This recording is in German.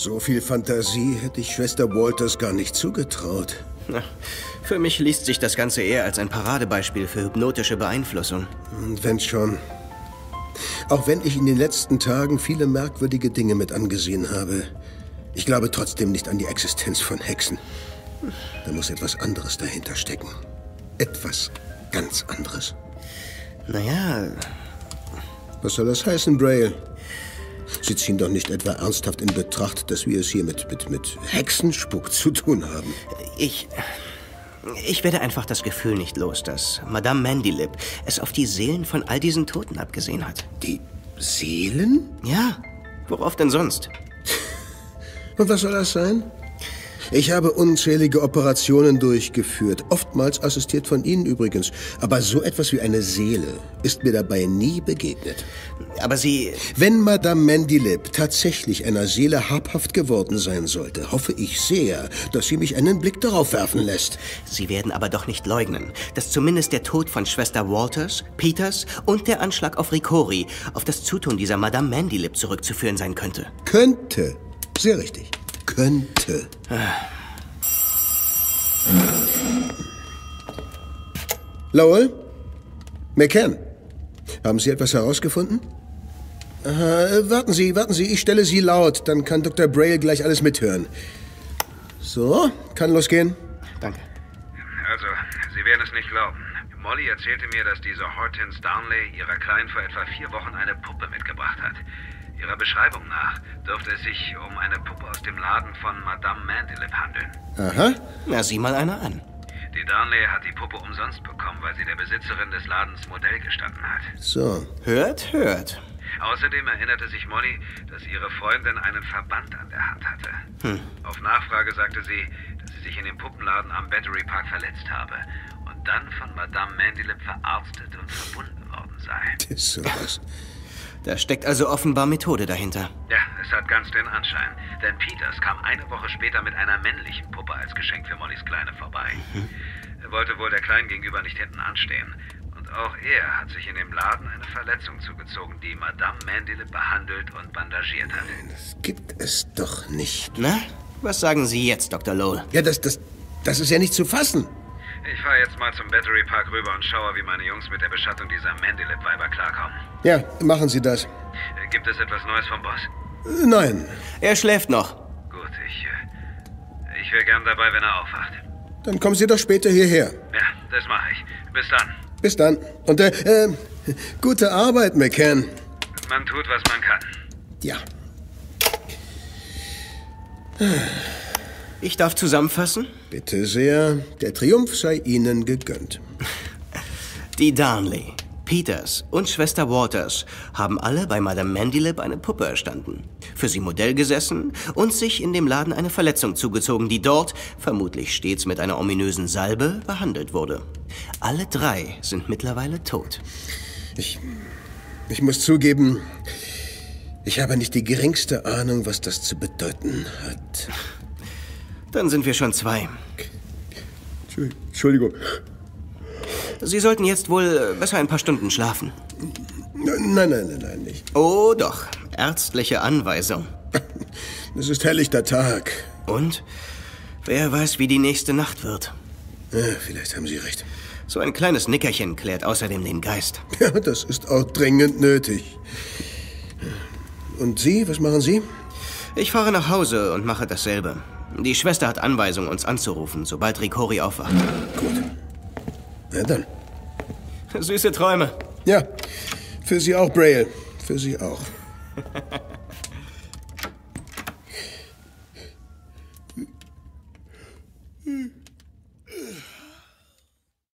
So viel Fantasie hätte ich Schwester Walters gar nicht zugetraut. Na, für mich liest sich das Ganze eher als ein Paradebeispiel für hypnotische Beeinflussung. Und wenn schon. Auch wenn ich in den letzten Tagen viele merkwürdige Dinge mit angesehen habe, ich glaube trotzdem nicht an die Existenz von Hexen. Da muss etwas anderes dahinter stecken. Etwas ganz anderes. Naja. Was soll das heißen, Braille? Sie ziehen doch nicht etwa ernsthaft in Betracht, dass wir es hier mit, mit, mit Hexenspuk zu tun haben. Ich. Ich werde einfach das Gefühl nicht los, dass Madame Mandylip es auf die Seelen von all diesen Toten abgesehen hat. Die Seelen? Ja. Worauf denn sonst? Und was soll das sein? Ich habe unzählige Operationen durchgeführt, oftmals assistiert von Ihnen übrigens. Aber so etwas wie eine Seele ist mir dabei nie begegnet. Aber Sie... Wenn Madame Mandylip tatsächlich einer Seele habhaft geworden sein sollte, hoffe ich sehr, dass sie mich einen Blick darauf werfen lässt. Sie werden aber doch nicht leugnen, dass zumindest der Tod von Schwester Walters, Peters und der Anschlag auf Ricori auf das Zutun dieser Madame Mandylip zurückzuführen sein könnte. Könnte. Sehr richtig könnte. Lowell? McCann? Haben Sie etwas herausgefunden? Äh, warten Sie, warten Sie, ich stelle Sie laut, dann kann Dr. Braille gleich alles mithören. So, kann losgehen. Danke. Also, Sie werden es nicht glauben. Molly erzählte mir, dass diese Hortense Darnley ihrer Kleinen vor etwa vier Wochen eine Puppe mitgebracht hat. Ihrer Beschreibung nach dürfte es sich um eine Puppe aus dem Laden von Madame Mandylip handeln. Aha. Na, sieh mal einer an. Die Darnley hat die Puppe umsonst bekommen, weil sie der Besitzerin des Ladens Modell gestanden hat. So. Hört, hört. Außerdem erinnerte sich Molly, dass ihre Freundin einen Verband an der Hand hatte. Hm. Auf Nachfrage sagte sie, dass sie sich in dem Puppenladen am Battery Park verletzt habe und dann von Madame Mandylip verarztet und verbunden worden sei. Das ist sowas. Da steckt also offenbar Methode dahinter. Ja, es hat ganz den Anschein. Denn Peters kam eine Woche später mit einer männlichen Puppe als Geschenk für Mollys Kleine vorbei. Mhm. Er wollte wohl der Kleinen gegenüber nicht hinten anstehen. Und auch er hat sich in dem Laden eine Verletzung zugezogen, die Madame Mandylip behandelt und bandagiert hat. Das gibt es doch nicht. Na, was sagen Sie jetzt, Dr. Lowell? Ja, das, das, das ist ja nicht zu fassen. Ich fahre jetzt mal zum Battery Park rüber und schaue, wie meine Jungs mit der Beschattung dieser Mandylip-Weiber klarkommen. Ja, machen Sie das. Äh, gibt es etwas Neues vom Boss? Äh, nein. Er schläft noch. Gut, ich. Äh, ich wäre gern dabei, wenn er aufwacht. Dann kommen Sie doch später hierher. Ja, das mache ich. Bis dann. Bis dann. Und, äh, äh, gute Arbeit, McCann. Man tut, was man kann. Ja. Ich darf zusammenfassen? Bitte sehr. Der Triumph sei Ihnen gegönnt. Die Darnley, Peters und Schwester Waters haben alle bei Madame Mandylip eine Puppe erstanden, für sie Modell gesessen und sich in dem Laden eine Verletzung zugezogen, die dort, vermutlich stets mit einer ominösen Salbe, behandelt wurde. Alle drei sind mittlerweile tot. Ich, ich muss zugeben, ich habe nicht die geringste Ahnung, was das zu bedeuten hat. Dann sind wir schon zwei. Entschuldigung. Sie sollten jetzt wohl besser ein paar Stunden schlafen. Nein, nein, nein, nein, nicht. Oh doch, ärztliche Anweisung. Es ist helllichter Tag. Und? Wer weiß, wie die nächste Nacht wird. Ja, vielleicht haben Sie recht. So ein kleines Nickerchen klärt außerdem den Geist. Ja, das ist auch dringend nötig. Und Sie, was machen Sie? Ich fahre nach Hause und mache dasselbe. Die Schwester hat Anweisung, uns anzurufen, sobald Ricori aufwacht. Gut. Na dann. Süße Träume. Ja, für Sie auch, Braille. Für Sie auch.